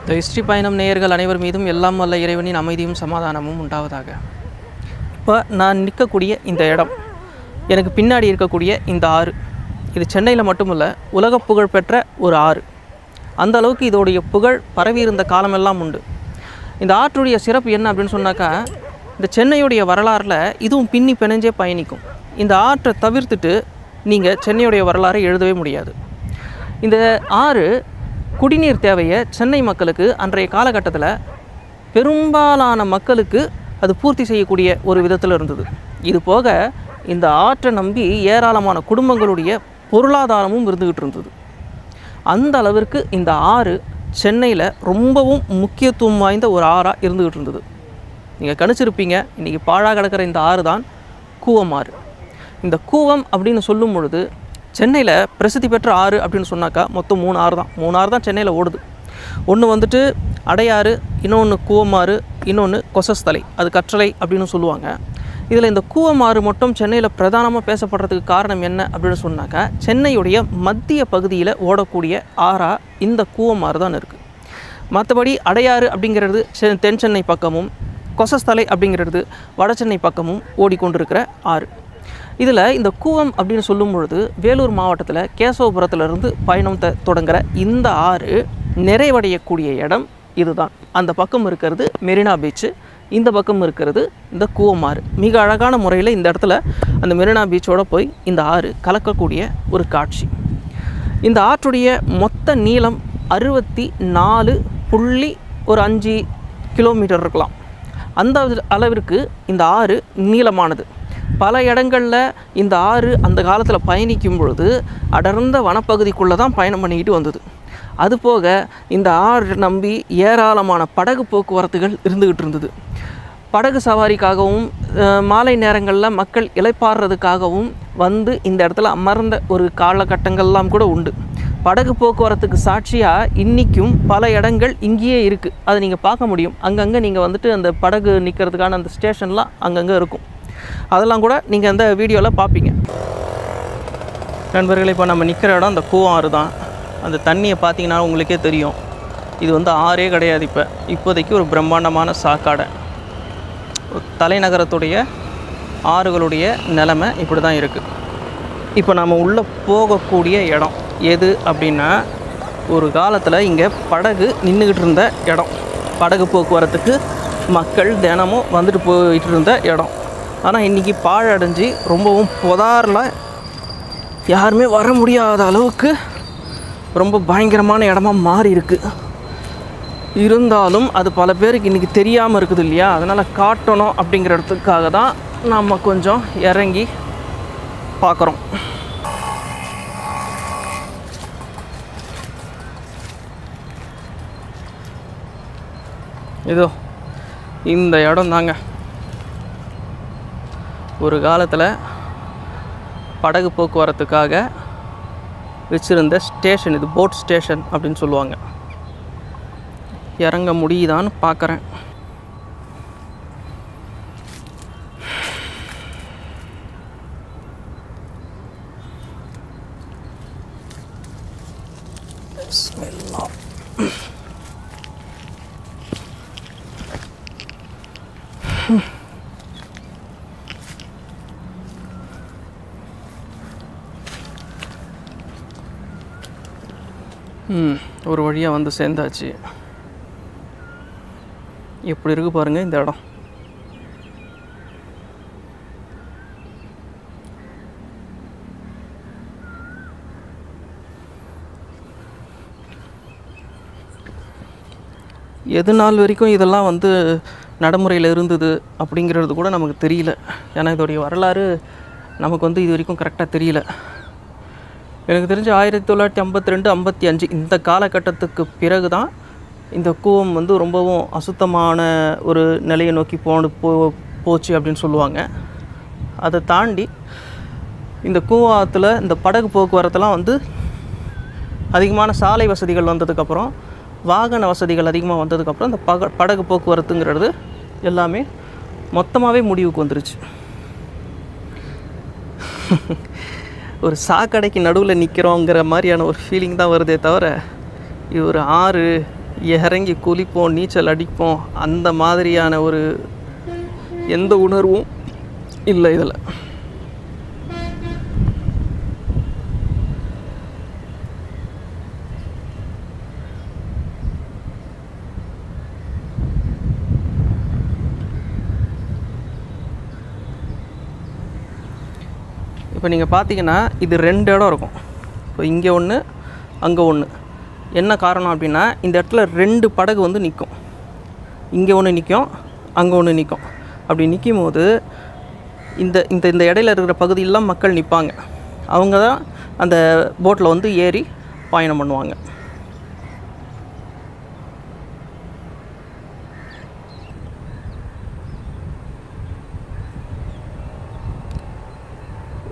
இந்த ஹிஸ்ட்ரி பயணம் நேயர்கள் அனைவர் மீதும் எல்லாம் வல்ல இறைவனின் அமைதியும் சமாதானமும் உண்டாவதாக. இப்போ நான் நிற்கக்கூடிய இந்த இடம் எனக்கு பின்னாடி இருக்கக்கூடிய இந்த ஆறு. இது சென்னையில் மட்டுமல்ல உலக புகழ் பெற்ற ஒரு ஆறு. அந்த அளவுக்கு இதோடைய புகழ் பரவி இருந்த காலமெல்லாம் உண்டு. இந்த ஆற்றுடைய சிறப்பு என்ன அப்படின்னு சொன்னாக்கா இந்த சென்னையுடைய வரலாறில் இதுவும் பின்னி பிணைஞ்சே பயணிக்கும். இந்த ஆற்றை தவிர்த்துட்டு நீங்கள் சென்னையுடைய வரலாறை எழுதவே முடியாது. இந்த ஆறு குடிநீர் தேவையை சென்னை மக்களுக்கு அன்றைய காலகட்டத்தில் பெரும்பாலான மக்களுக்கு அது பூர்த்தி செய்யக்கூடிய ஒரு விதத்தில் இருந்தது. இது போக இந்த ஆற்றை நம்பி ஏராளமான குடும்பங்களுடைய பொருளாதாரமும் இருந்துகிட்டு இருந்தது. அந்த அளவிற்கு இந்த ஆறு சென்னையில் ரொம்பவும் முக்கியத்துவம் வாய்ந்த ஒரு ஆறாக இருந்துகிட்டு இருந்தது. நீங்கள் கணிச்சிருப்பீங்க. இன்றைக்கி பாழாக கிடக்கிற இந்த ஆறு தான் கூவம் ஆறு. இந்த கூவம் அப்படின்னு சொல்லும் பொழுது சென்னையில் பிரசித்தி பெற்ற ஆறு அப்படின்னு சொன்னாக்கா மொத்தம் மூணு ஆறு தான். மூணு ஆறு தான் சென்னையில் ஓடுது. ஒன்று வந்துட்டு அடையாறு இன்னொன்று கூவமாறு இன்னொன்று கொசஸ்தலை. அது கற்றலை அப்படின்னு சொல்லுவாங்க. இதில் இந்த கூவமாறு மட்டும் சென்னையில் பிரதானமாக பேசப்படுறதுக்கு காரணம் என்ன அப்படின்னு சொன்னாக்கா சென்னையுடைய மத்திய பகுதியில் ஓடக்கூடிய ஆறா இந்த கூவமாறு தான் இருக்குது மற்றபடி அடையாறு அப்படிங்கிறது செ- தென் சென்னை பக்கமும் கொசஸ்தலை அப்படிங்கிறது வட சென்னை பக்கமும் ஓடிக்கொண்டிருக்கிற ஆறு. இதில் இந்த கூவம் அப்படின்னு சொல்லும் பொழுது வேலூர் மாவட்டத்தில் கேசவபுரத்துலேருந்து பயணம் த தொடங்குகிற இந்த ஆறு நிறைவடையக்கூடிய இடம் இதுதான். அந்த பக்கம் இருக்கிறது மெரினா பீச்சு இந்த பக்கம் இருக்கிறது இந்த கூவமாறு மிக அழகான முறையில் இந்த இடத்துல அந்த மெரினா பீச்சோட போய் இந்த ஆறு கலக்கக்கூடிய ஒரு காட்சி. இந்த ஆற்றுடைய மொத்த நீளம் அறுபத்தி நாலு புள்ளி ஒரு அஞ்சு கிலோமீட்டர் இருக்கலாம். அந்த அளவிற்கு இந்த ஆறு நீளமானது. பல இடங்களில் இந்த ஆறு அந்த காலத்தில் பயணிக்கும் பொழுது அடர்ந்த வனப்பகுதிக்குள்ளே தான் பயணம் பண்ணிக்கிட்டு வந்தது. அதுபோக இந்த ஆறு நம்பி ஏராளமான படகு போக்குவரத்துகள் இருந்துகிட்டு இருந்தது. படகு சவாரிக்காகவும் மாலை நேரங்களில் மக்கள் இளைப்பாறுறதுக்காகவும் வந்து இந்த இடத்துல அமர்ந்த ஒரு காலகட்டங்கள்லாம் கூட உண்டு. படகு போக்குவரத்துக்கு சாட்சியாக இன்றைக்கும் பல இடங்கள் இங்கேயே இருக்குது அதை நீங்கள் பார்க்க முடியும். அங்கங்கே நீங்கள் வந்துட்டு அந்த படகு நிற்கிறதுக்கான அந்த ஸ்டேஷன்லாம் அங்கங்கே இருக்கும். அதெல்லாம் கூட நீங்கள் அந்த வீடியோவில் பார்ப்பீங்க நண்பர்களே இப்போ நம்ம நிற்கிற இடம் அந்த கூவாறு தான். அந்த தண்ணியை பார்த்தீங்கன்னா உங்களுக்கே தெரியும். இது வந்து ஆறே கிடையாது இப்போ. இப்போதைக்கு ஒரு பிரம்மாண்டமான சாக்காடை. தலைநகரத்துடைய ஆறுகளுடைய நிலமை இப்படி தான் இருக்குது இப்போ நம்ம உள்ளே போகக்கூடிய இடம். எது அப்படின்னா ஒரு காலத்தில் இங்கே படகு நின்றுக்கிட்டு இருந்த இடம். படகு போக்குவரத்துக்கு மக்கள் தினமும் வந்துட்டு போயிட்டு இருந்த இடம். ஆனால் இன்றைக்கி பாழடைஞ்சு ரொம்பவும் புதாரில் யாருமே வர முடியாத அளவுக்கு ரொம்ப பயங்கரமான இடமா மாறி இருக்குது இருந்தாலும் அது பல பேருக்கு இன்றைக்கி தெரியாமல் இருக்குது இல்லையா? அதனால் காட்டணும் அப்படிங்கிற இடத்துக்காக தான் நம்ம கொஞ்சம் இறங்கி பார்க்குறோம். இதோ இந்த இடம் தாங்க. ஒரு காலத்தில் படகு போக்குவரத்துக்காக வச்சுருந்த ஸ்டேஷன் இது போட் ஸ்டேஷன் அப்படின்னு சொல்லுவாங்க. இறங்க முடியுதான்னு பார்க்குறேன் ஒரு வழியாக வந்து சேர்ந்தாச்சு. எப்படி இருக்கு பாருங்கள் இந்த இடம். எது நாள் வரைக்கும் இதெல்லாம் வந்து நடைமுறையில் இருந்தது அப்படிங்கிறது கூட நமக்கு தெரியல. ஏன்னா இதோடைய வரலாறு நமக்கு வந்து இது வரைக்கும் கரெக்டாக தெரியல. எனக்கு தெரிஞ்சு ஆயிரத்தி தொள்ளாயிரத்தி ஐம்பத்தி ரெண்டு ஐம்பத்தி அஞ்சு இந்த காலகட்டத்துக்கு பிறகு தான் இந்த கூவம் வந்து ரொம்பவும் அசுத்தமான ஒரு நிலையை நோக்கி போன போ போச்சு அப்படின்னு சொல்லுவாங்க. அதை தாண்டி இந்த கூவாத்தில் இந்த படகு போக்குவரத்தெல்லாம் வந்து அதிகமான சாலை வசதிகள் வந்ததுக்கப்புறம் வாகன வசதிகள் அதிகமாக வந்ததுக்கப்புறம் இந்த பக படகு போக்குவரத்துங்கிறது எல்லாமே மொத்தமாகவே முடிவுக்கு வந்துருச்சு. ஒரு சாக்கடைக்கு நடுவில் நிற்கிறோங்கிற மாதிரியான ஒரு ஃபீலிங் தான் வருதே தவிர இது ஒரு ஆறு இறங்கி குளிப்போம் நீச்சல் அடிப்போம் அந்த மாதிரியான ஒரு எந்த உணர்வும் இல்லை இதில். இப்போ நீங்கள் பார்த்தீங்கன்னா இது ரெண்டு இடம் இருக்கும். இப்போ இங்கே ஒன்று அங்கே ஒன்று என்ன காரணம் அப்படின்னா இந்த இடத்துல ரெண்டு படகு வந்து நிற்கும். இங்கே ஒன்று நிற்கும் அங்கே ஒன்று நிற்கும். அப்படி நிற்கும் போது இந்த இந்த இந்த இடையில இருக்கிற பகுதியெல்லாம் மக்கள் நிற்பாங்க. அவங்க தான் அந்த போட்டில் வந்து ஏறி பயணம் பண்ணுவாங்க.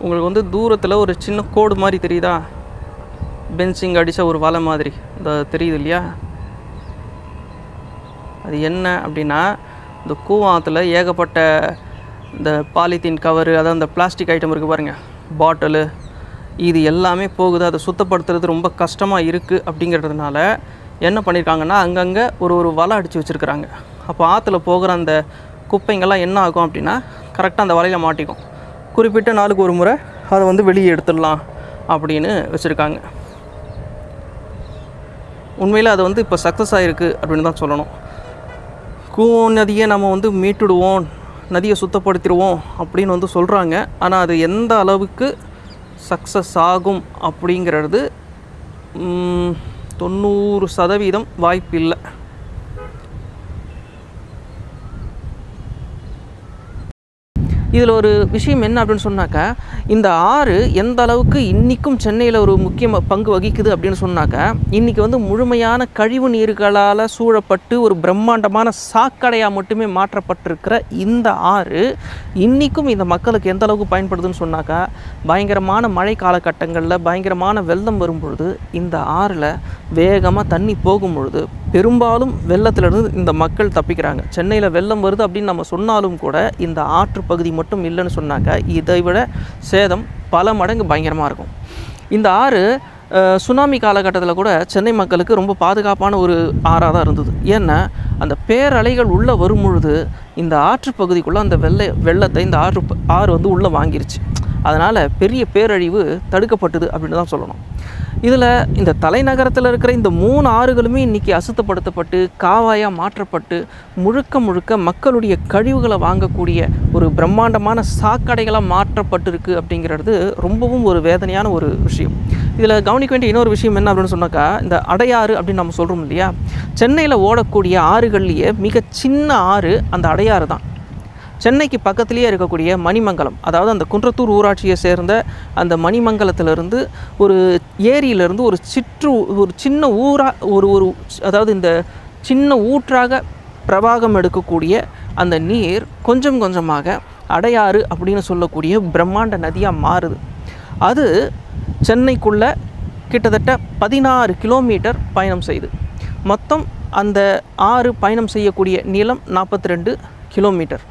உங்களுக்கு வந்து தூரத்தில் ஒரு சின்ன கோடு மாதிரி தெரியுதா? பென்சிங் அடித்த ஒரு வலை மாதிரி. இந்த தெரியுது இல்லையா? அது என்ன அப்படின்னா இந்த கூவாத்தில் ஏகப்பட்ட இந்த பாலித்தீன் கவரு அதாவது அந்த பிளாஸ்டிக் ஐட்டம் இருக்குது பாருங்கள் பாட்டிலு இது எல்லாமே போகுது. அதை சுத்தப்படுத்துறது ரொம்ப கஷ்டமாக இருக்குது அப்படிங்கிறதுனால என்ன பண்ணியிருக்காங்கன்னா அங்கங்கே ஒரு ஒரு வலை அடித்து வச்சுருக்குறாங்க. அப்போ ஆற்றுல போகிற அந்த குப்பைங்கள்லாம் என்ன ஆகும் அப்படின்னா கரெக்டாக அந்த வலையில் மாட்டிக்கும். குறிப்பிட்ட நாளுக்கு ஒரு முறை அதை வந்து வெளியே எடுத்துடலாம் அப்படின்னு வச்சுருக்காங்க. உண்மையில் அது வந்து இப்போ சக்ஸஸ் ஆகிருக்கு அப்படின்னு தான் சொல்லணும். கூவம் நதியை நம்ம வந்து மீட்டுடுவோம் நதியை சுத்தப்படுத்திடுவோம் அப்படின்னு வந்து சொல்கிறாங்க ஆனால் அது எந்த அளவுக்கு சக்ஸஸ் ஆகும் அப்படிங்கிறது தொண்ணூறு சதவீதம் வாய்ப்பு இல்லை இதில் ஒரு விஷயம் என்ன அப்படின்னு சொன்னாக்கா இந்த ஆறு எந்த அளவுக்கு இன்றைக்கும் சென்னையில் ஒரு முக்கிய பங்கு வகிக்குது அப்படின்னு சொன்னாக்கா இன்றைக்கி வந்து முழுமையான கழிவு நீர்களால் சூழப்பட்டு ஒரு பிரம்மாண்டமான சாக்கடையாக மட்டுமே மாற்றப்பட்டிருக்கிற இந்த ஆறு இன்றைக்கும் இந்த மக்களுக்கு எந்த அளவுக்கு பயன்படுதுன்னு சொன்னாக்கா பயங்கரமான மழை காலகட்டங்களில் பயங்கரமான வெள்ளம் வரும்பொழுது இந்த ஆறில் வேகமாக தண்ணி போகும் பொழுது பெரும்பாலும் வெள்ளத்திலிருந்து இந்த மக்கள் தப்பிக்கிறாங்க. சென்னையில் வெள்ளம் வருது அப்படின்னு நம்ம சொன்னாலும் கூட இந்த ஆற்று பகுதி மட்டும் இல்லைன்னு சொன்னாக்கா இதை விட சேதம் பல மடங்கு பயங்கரமாக இருக்கும். இந்த ஆறு சுனாமி காலகட்டத்தில் கூட சென்னை மக்களுக்கு ரொம்ப பாதுகாப்பான ஒரு ஆறாக தான் இருந்தது. ஏன்னா அந்த பேரலைகள் உள்ளே வரும் பொழுது இந்த ஆற்று பகுதிக்குள்ளே அந்த வெள்ளை வெள்ளத்தை இந்த ஆறு ஆறு வந்து உள்ளே வாங்கிருச்சு. அதனால் பெரிய பேரழிவு தடுக்கப்பட்டது அப்படின்னு தான் சொல்லணும். இதில் இந்த தலைநகரத்தில் இருக்கிற இந்த மூணு ஆறுகளுமே இன்றைக்கி அசுத்தப்படுத்தப்பட்டு காவாயாக மாற்றப்பட்டு முழுக்க முழுக்க மக்களுடைய கழிவுகளை வாங்கக்கூடிய ஒரு பிரம்மாண்டமான சாக்கடைகளாக மாற்றப்பட்டிருக்கு அப்படிங்கிறது ரொம்பவும் ஒரு வேதனையான ஒரு விஷயம். இதில் கவனிக்க வேண்டிய இன்னொரு விஷயம் என்ன அப்படின்னு சொன்னாக்கா இந்த அடையாறு அப்படின்னு நம்ம சொல்கிறோம் இல்லையா? சென்னையில் ஓடக்கூடிய ஆறுகள்லேயே மிக சின்ன ஆறு அந்த அடையாறு தான். சென்னைக்கு பக்கத்துலேயே இருக்கக்கூடிய மணிமங்கலம் அதாவது அந்த குன்றத்தூர் ஊராட்சியை சேர்ந்த அந்த மணிமங்கலத்திலிருந்து ஒரு ஏரியிலிருந்து ஒரு சிற்று ஒரு சின்ன ஊரா ஒரு ஒரு அதாவது இந்த சின்ன ஊற்றாக பிரவாகம் எடுக்கக்கூடிய அந்த நீர் கொஞ்சம் கொஞ்சமாக அடையாறு அப்படின்னு சொல்லக்கூடிய பிரம்மாண்ட நதியாக மாறுது. அது சென்னைக்குள்ளே கிட்டத்தட்ட பதினாறு கிலோமீட்டர் பயணம் செய்து. மொத்தம் அந்த ஆறு பயணம் செய்யக்கூடிய நீளம் நாற்பத்தி ரெண்டு கிலோமீட்டர்.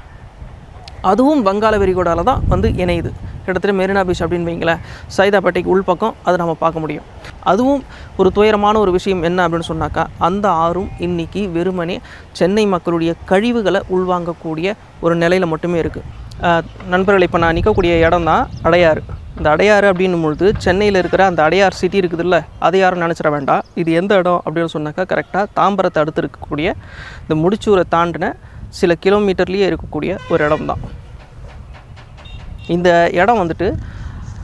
அதுவும் வங்காள விரிகுடாவில் தான் வந்து இணையுது. கிட்டத்தட்ட மெரினா பீச் அப்படின்னு வைங்களேன். சைதாப்பேட்டைக்கு உள்பக்கம் அதை நம்ம பார்க்க முடியும். அதுவும் ஒரு துயரமான ஒரு விஷயம் என்ன அப்படின்னு சொன்னாக்கா அந்த ஆறும் இன்னைக்கு வெறுமனே சென்னை மக்களுடைய கழிவுகளை உள்வாங்கக்கூடிய ஒரு நிலையில் மட்டுமே இருக்குது நண்பர்கள் இப்போ நான் நிற்கக்கூடிய இடம் தான் அடையாறு. இந்த அடையாறு அப்படின்னும் பொழுது சென்னையில் இருக்கிற அந்த அடையார் சிட்டி இருக்குதுல்ல அதை யாரும் நினச்சிட வேண்டாம். இது எந்த இடம் அப்படின்னு சொன்னாக்கா கரெக்டாக தாம்பரத்தை அடுத்து இருக்கக்கூடிய இந்த முடிச்சூரை தாண்டின சில கிலோமீட்டர்லேயே இருக்கக்கூடிய ஒரு இடம் தான் இந்த இடம் வந்துட்டு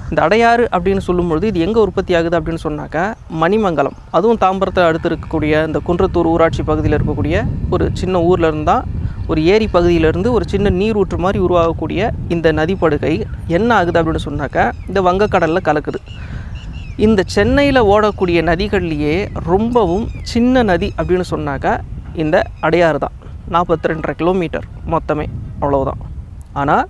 இந்த அடையாறு அப்படின்னு சொல்லும்பொழுது இது எங்கே உற்பத்தி ஆகுது அப்படின்னு சொன்னாக்கா மணிமங்கலம். அதுவும் தாம்பரத்தை அடுத்து இருக்கக்கூடிய இந்த குன்றத்தூர் ஊராட்சி பகுதியில் இருக்கக்கூடிய ஒரு சின்ன ஊரில் இருந்தால் ஒரு ஏரி பகுதியிலேருந்து ஒரு சின்ன நீரூற்று மாதிரி உருவாகக்கூடிய இந்த நதிப்படுகை என்ன ஆகுது அப்படின்னு சொன்னாக்கா இந்த வங்கக்கடலில் கலக்குது. இந்த சென்னையில் ஓடக்கூடிய நதிகள்லேயே ரொம்பவும் சின்ன நதி அப்படின்னு சொன்னாக்கா இந்த அடையாறு தான் நாற்பத்தி ரெண்டரை கிலோமீட்டர் மொத்தமே அவ்வளோதான் ஆனால்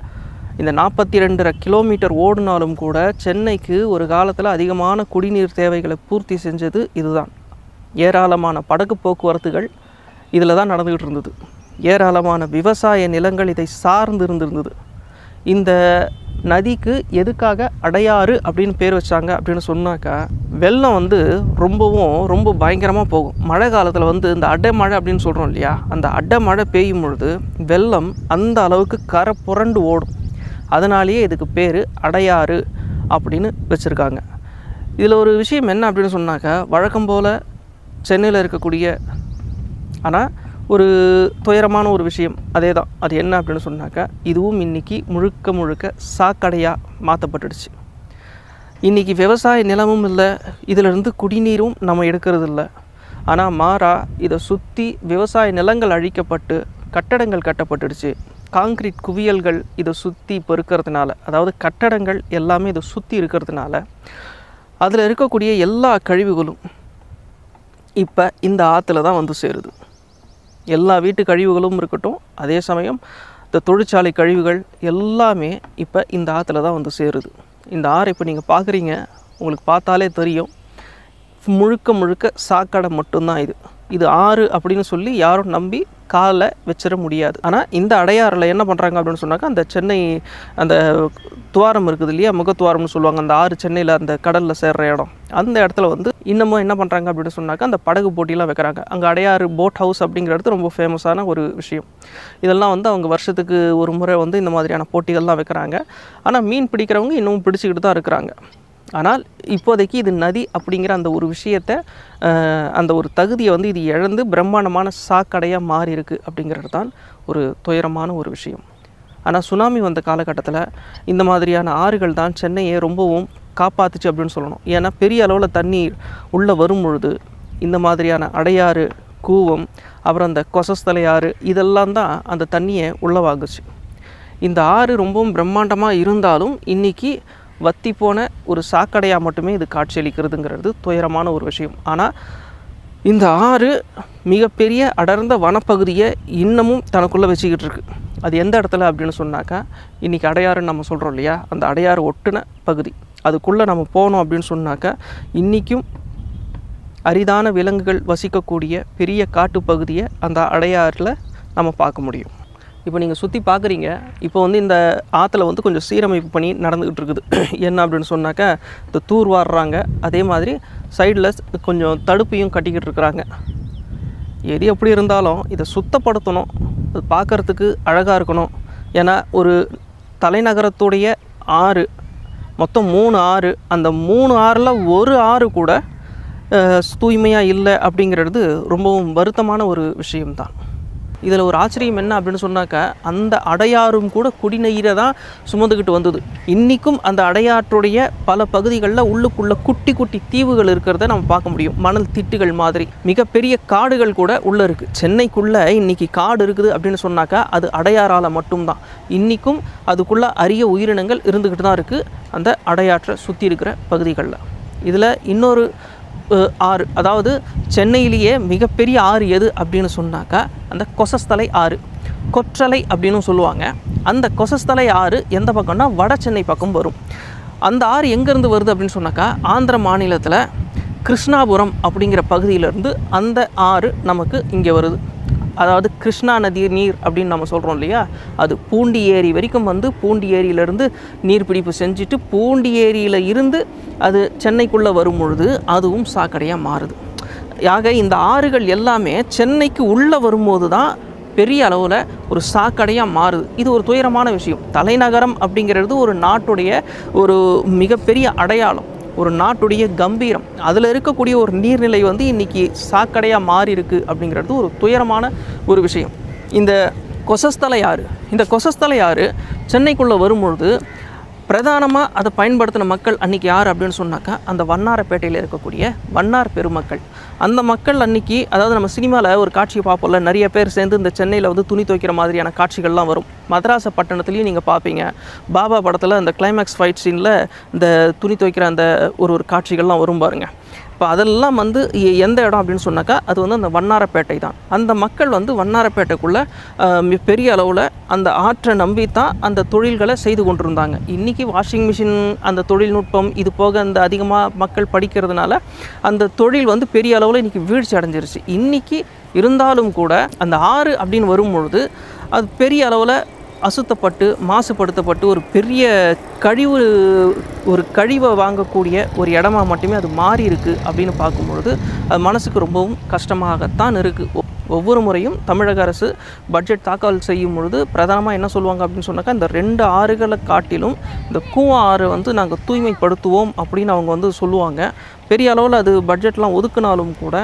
இந்த நாற்பத்தி ரெண்டரை கிலோமீட்டர் ஓடினாலும் கூட சென்னைக்கு ஒரு காலத்தில் அதிகமான குடிநீர் தேவைகளை பூர்த்தி செஞ்சது இதுதான். ஏராளமான படகு போக்குவரத்துகள் இதில் தான் நடந்துக்கிட்டு இருந்தது. ஏராளமான விவசாய நிலங்கள் இதை சார்ந்து இருந்திருந்தது. இந்த நதிக்கு எதுக்காக அடையாறு அப்படின்னு பேர் வச்சாங்க அப்படின்னு சொன்னாக்கா வெள்ளம் வந்து ரொம்பவும் ரொம்ப பயங்கரமாக போகும். மழை காலத்தில் வந்து இந்த அடை மழை அப்படின்னு சொல்கிறோம் இல்லையா? அந்த அடை மழை பெய்யும் பொழுது வெள்ளம் அந்த அளவுக்கு கரை புரண்டு ஓடும். அதனாலேயே இதுக்கு பேர் அடையாறு அப்படின்னு வச்சுருக்காங்க. இதில் ஒரு விஷயம் என்ன அப்படின்னு சொன்னாக்கா வழக்கம் போல் சென்னையில் இருக்கக்கூடிய ஆனால் ஒரு துயரமான ஒரு விஷயம் அதே தான் அது என்ன அப்படின்னு சொன்னாக்கா இதுவும் இன்றைக்கி முழுக்க முழுக்க சாக்கடையாக மாற்றப்பட்டுடுச்சு இன்றைக்கி விவசாய நிலமும் இல்லை இதிலிருந்து குடிநீரும் நம்ம எடுக்கிறது இல்லை. ஆனால் மாறா இதை சுற்றி விவசாய நிலங்கள் அழிக்கப்பட்டு கட்டடங்கள் கட்டப்பட்டுடுச்சு. காங்கிரீட் குவியல்கள் இதை சுற்றி இப்போ இருக்கிறதுனால அதாவது கட்டடங்கள் எல்லாமே இதை சுற்றி இருக்கிறதுனால அதில் இருக்கக்கூடிய எல்லா கழிவுகளும் இப்போ இந்த ஆற்றுல தான் வந்து சேருது. எல்லா வீட்டு கழிவுகளும் இருக்கட்டும் அதே சமயம் இந்த தொழிற்சாலை கழிவுகள் எல்லாமே இப்போ இந்த ஆற்றுல தான் வந்து சேருது. இந்த ஆறு இப்போ நீங்கள் பார்க்குறீங்க உங்களுக்கு பார்த்தாலே தெரியும். முழுக்க முழுக்க சாக்கடை மட்டும்தான் இது. இது ஆறு அப்படின்னு சொல்லி யாரும் நம்பி காலை வச்சிட முடியாது. ஆனால் இந்த அடையாறில் என்ன பண்ணுறாங்க அப்படின்னு சொன்னாக்கா அந்த சென்னை அந்த துவாரம் இருக்குது இல்லையா? முகத்துவாரம்னு சொல்லுவாங்க. அந்த ஆறு சென்னையில் அந்த கடலில் சேர்ற இடம். அந்த இடத்துல வந்து இன்னமும் என்ன பண்ணுறாங்க அப்படின்னு சொன்னாக்கா அந்த படகு போட்டிலாம் வைக்கிறாங்க. அங்கே அடையாறு போட் ஹவுஸ் அப்படிங்கிறது ரொம்ப ஃபேமஸான ஒரு விஷயம். இதெல்லாம் வந்து அவங்க வருஷத்துக்கு ஒரு முறை வந்து இந்த மாதிரியான போட்டிகள்லாம் வைக்கிறாங்க. ஆனால் மீன் பிடிக்கிறவங்க இன்னமும் பிடிச்சிக்கிட்டு தான் இருக்கிறாங்க. ஆனால் இப்போதைக்கு இது நதி அப்படிங்கிற அந்த ஒரு விஷயத்தை அந்த ஒரு தகுதியை வந்து இது இழந்து பிரம்மாண்டமான சாக்கடையாக மாறி இருக்குது அப்படிங்கிறது தான் ஒரு துயரமான ஒரு விஷயம். ஆனால் சுனாமி வந்த காலகட்டத்தில் இந்த மாதிரியான ஆறுகள் தான் சென்னையை ரொம்பவும் காப்பாற்றுச்சு அப்படின்னு சொல்லணும். ஏன்னா பெரிய அளவில் தண்ணீர் உள்ளே வரும் பொழுது இந்த மாதிரியான அடையாறு கூவம் அப்புறம் அந்த கொசஸ்தலை ஆறு இதெல்லாம் தான் அந்த தண்ணியை உள்ளே வாங்குச்சு. இந்த ஆறு ரொம்பவும் பிரம்மாண்டமாக இருந்தாலும் இன்னைக்கு வத்தி போன ஒரு சாக்கடையாக மட்டுமே இது காட்சியளிக்கிறதுங்கிறது துயரமான ஒரு விஷயம். ஆனால் இந்த ஆறு மிகப்பெரிய அடர்ந்த வனப்பகுதியை இன்னமும் தனக்குள்ளே வச்சுக்கிட்டு இருக்கு. அது எந்த இடத்துல அப்படின்னு சொன்னாக்கா இன்றைக்கி அடையாறுன்னு நம்ம சொல்கிறோம் இல்லையா? அந்த அடையாறு ஒட்டுன பகுதி. அதுக்குள்ளே நம்ம போனோம் அப்படின்னு சொன்னாக்கா இன்றைக்கும் அரிதான விலங்குகள் வசிக்கக்கூடிய பெரிய காட்டுப்பகுதியை அந்த அடையாறில் நம்ம பார்க்க முடியும். இப்போ நீங்கள் சுற்றி பார்க்குறீங்க இப்போ வந்து இந்த ஆற்றுல வந்து கொஞ்சம் சீரமைப்பு பண்ணி நடந்துக்கிட்டு இருக்குது என்ன அப்படின்னு சொன்னாக்கா இந்த தூர் வாடுறாங்க அதே மாதிரி சைடில் கொஞ்சம் தடுப்பையும் கட்டிக்கிட்டு இருக்கிறாங்க எது எப்படி இருந்தாலும் இதை சுத்தப்படுத்தணும் அது பார்க்கறதுக்கு அழகாக இருக்கணும். ஏன்னா ஒரு தலைநகரத்துடைய ஆறு மொத்தம் மூணு ஆறு அந்த மூணு ஆறில் ஒரு ஆறு கூட தூய்மையாக இல்லை அப்படிங்கிறது ரொம்பவும் வருத்தமான ஒரு விஷயம்தான். இதில் ஒரு ஆச்சரியம் என்ன அப்படின்னு சொன்னாக்கா அந்த அடையாறும் கூட குடிநீரை தான் சுமந்துக்கிட்டு வந்தது. இன்றைக்கும் அந்த அடையாற்றுடைய பல பகுதிகளில் உள்ளுக்குள்ள குட்டி குட்டி தீவுகள் இருக்கிறத நம்ம பார்க்க முடியும். மணல் திட்டுகள் மாதிரி. மிகப்பெரிய காடுகள் கூட உள்ளே இருக்குது சென்னைக்குள்ளே இன்னைக்கு காடு இருக்குது அப்படின்னு சொன்னாக்கா அது அடையாறால் மட்டும்தான். இன்றைக்கும் அதுக்குள்ளே அரிய உயிரினங்கள் இருந்துக்கிட்டு தான் இருக்குது அந்த அடையாற்றை சுற்றி இருக்கிற பகுதிகளில். இதில் இன்னொரு ஆறு. அதாவது சென்னையிலேயே மிகப்பெரிய ஆறு எது அப்படின்னு சொன்னாக்கா அந்த கொசஸ்தலை ஆறு. கொற்றலை அப்படின்னு சொல்லுவாங்க. அந்த கொசஸ்தலை ஆறு எந்த பக்கம்னா வட சென்னை பக்கம் வரும். அந்த ஆறு எங்கேருந்து வருது அப்படின்னு சொன்னாக்கா ஆந்திர மாநிலத்தில் கிருஷ்ணாபுரம் அப்படிங்கிற பகுதியிலேருந்து அந்த ஆறு நமக்கு இங்கே வருது. அதாவது கிருஷ்ணா நதி நீர் அப்படின்னு நம்ம சொல்கிறோம் இல்லையா? அது பூண்டி ஏரி வரைக்கும் வந்து பூண்டி ஏரியிலேருந்து நீர்பிடிப்பு செஞ்சுட்டு பூண்டி ஏரியில் இருந்து அது சென்னைக்குள்ளே வரும் பொழுது அதுவும் சாக்கடையாக மாறுது. ஆக இந்த ஆறுகள் எல்லாமே சென்னைக்கு உள்ளே வரும்போது தான் பெரிய அளவில் ஒரு சாக்கடையாக மாறுது. இது ஒரு துயரமான விஷயம். தலைநகரம் அப்படிங்கிறது ஒரு நாட்டுடைய ஒரு மிகப்பெரிய அடையாளம். ஒரு நாட்டுடைய கம்பீரம். அதில் இருக்கக்கூடிய ஒரு நீர்நிலை வந்து இன்றைக்கி சாக்கடையாக மாறி இருக்குது அப்படிங்கிறது ஒரு துயரமான ஒரு விஷயம். இந்த கொசஸ்தலை ஆறு இந்த கொசஸ்தலை ஆறு சென்னைக்குள்ளே வரும்பொழுது பிரதானமாக அதை பயன்படுத்தின மக்கள் அன்றைக்கி யார் அப்படின்னு சொன்னாக்கா அந்த வண்ணாரப்பேட்டையில் இருக்கக்கூடிய வண்ணார் பெருமக்கள். அந்த மக்கள் அன்னைக்கு அதாவது நம்ம சினிமாவில் ஒரு காட்சியை பார்ப்போம்ல நிறைய பேர் சேர்ந்து இந்த சென்னையில் வந்து துணி துவைக்கிற மாதிரியான காட்சிகள்லாம் வரும். மதராச பட்டணத்துலேயும் நீங்கள் பார்ப்பீங்க. பாபா படத்தில் அந்த கிளைமேக்ஸ் ஃபைட் சீனில் இந்த துணி துவைக்கிற அந்த ஒரு ஒரு காட்சிகள்லாம் வரும் பாருங்க. இப்போ அதெல்லாம் வந்து எந்த இடம் அப்படின்னு சொன்னாக்கா அது வந்து அந்த வண்ணாரப்பேட்டை தான். அந்த மக்கள் வந்து வண்ணாரப்பேட்டைக்குள்ளே பெரிய அளவில் அந்த ஆற்றை நம்பி தான் அந்த தொழில்களை செய்து கொண்டிருந்தாங்க. இன்றைக்கி வாஷிங் மிஷின் அந்த தொழில்நுட்பம் இது போக அந்த அதிகமாக மக்கள் படிக்கிறதுனால அந்த தொழில் வந்து பெரிய அளவில் இன்றைக்கி வீழ்ச்சி அடைஞ்சிருச்சு. இன்றைக்கி இருந்தாலும் கூட அந்த ஆறு அப்படின்னு வரும்பொழுது அது பெரிய அளவில் அசுத்தப்பட்டு மாசுபடுத்தப்பட்டு ஒரு பெரிய கழிவு ஒரு கழிவை வாங்கக்கூடிய ஒரு இடமா மட்டுமே அது மாறி இருக்குது அப்படின்னு பார்க்கும்பொழுது அது மனசுக்கு ரொம்பவும் கஷ்டமாகத்தான் இருக்குது ஒவ்வொரு முறையும் தமிழக அரசு பட்ஜெட் தாக்கல் செய்யும் பொழுது பிரதானமாக என்ன சொல்லுவாங்க அப்படின்னு சொன்னாக்கா இந்த ரெண்டு ஆறுகளை காட்டிலும் இந்த கூவா ஆறு வந்து நாங்கள் தூய்மைப்படுத்துவோம் அப்படின்னு அவங்க வந்து சொல்லுவாங்க. பெரிய அளவில் அது பட்ஜெட்லாம் ஒதுக்குனாலும் கூட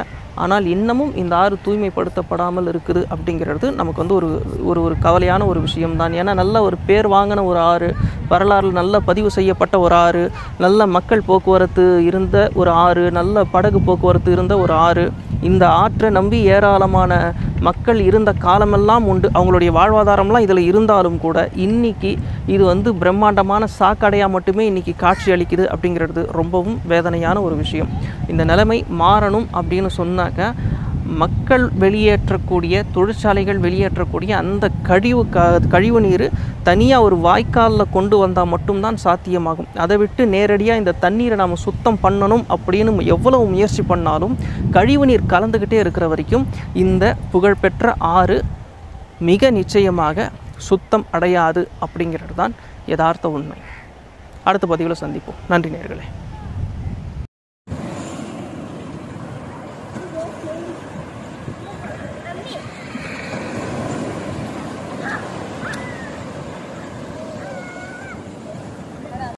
ஆனால் இன்னமும் இந்த ஆறு தூய்மைப்படுத்தப்படாமல் இருக்குது அப்படிங்கிறது நமக்கு வந்து ஒரு ஒரு ஒரு கவலையான ஒரு விஷயம்தான். ஏன்னா நல்ல ஒரு பேர் வாங்கின ஒரு ஆறு வரலாறில் நல்ல பதிவு செய்யப்பட்ட ஒரு ஆறு நல்ல மக்கள் போக்குவரத்து இருந்த ஒரு ஆறு நல்ல படகு போக்குவரத்து இருந்த ஒரு ஆறு. இந்த ஆற்றை நம்பி ஏராளமான மக்கள் இருந்த காலமெல்லாம் உண்டு. அவங்களுடைய வாழ்வாதாரம்லாம் இதில் இருந்தாலும் கூட இன்னைக்கு இது வந்து பிரம்மாண்டமான சாக்கடையாக மட்டுமே இன்றைக்கி காட்சி அளிக்குது அப்படிங்கிறது ரொம்பவும் வேதனையான ஒரு விஷயம். இந்த நிலைமை மாறணும் அப்படின்னு சொன்னாக்க மக்கள் வெளியேற்றக்கூடிய தொழிற்சாலைகள் வெளியேற்றக்கூடிய அந்த கழிவு க கழிவு நீர் தனியாக ஒரு வாய்க்காலில் கொண்டு வந்தால் மட்டும்தான் சாத்தியமாகும். அதை விட்டு நேரடியாக இந்த தண்ணீரை நாம் சுத்தம் பண்ணணும் அப்படின்னு எவ்வளவு முயற்சி பண்ணாலும் கழிவு நீர் கலந்துக்கிட்டே இருக்கிற வரைக்கும் இந்த புகழ்பெற்ற ஆறு மிக நிச்சயமாக சுத்தம் அடையாது அப்படிங்கிறது தான் யதார்த்த உண்மை. அடுத்த பதிவில் சந்திப்போம். நன்றி நேர்களே.